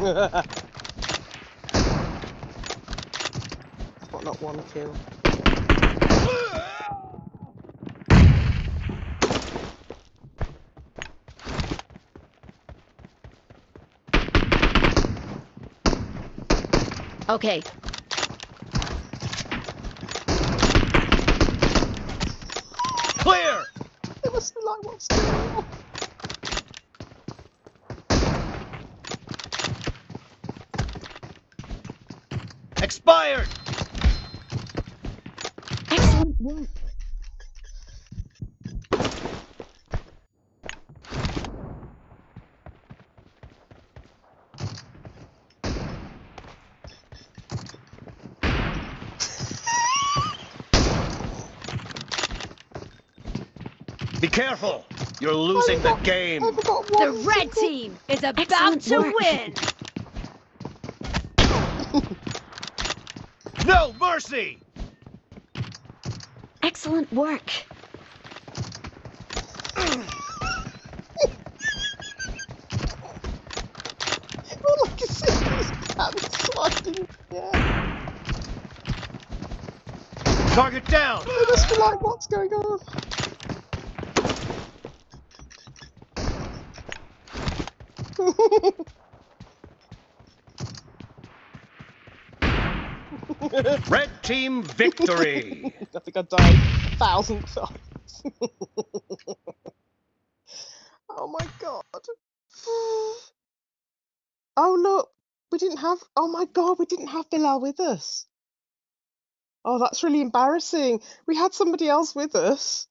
Got not one kill. Okay, Clear! It must be like what's going on. Expired! excellent work. Be careful! You're losing the game! The red team is about Excellent to work. win. No mercy! Excellent work. All I can see is pants sliding. Yeah. Target down! It must be like what's going on. Red team victory! I think I died a thousand times. oh my god. Oh look, we didn't have. Oh my god, we didn't have Bilal with us. Oh, that's really embarrassing. We had somebody else with us.